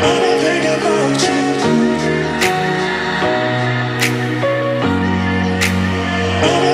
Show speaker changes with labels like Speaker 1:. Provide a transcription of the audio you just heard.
Speaker 1: Oh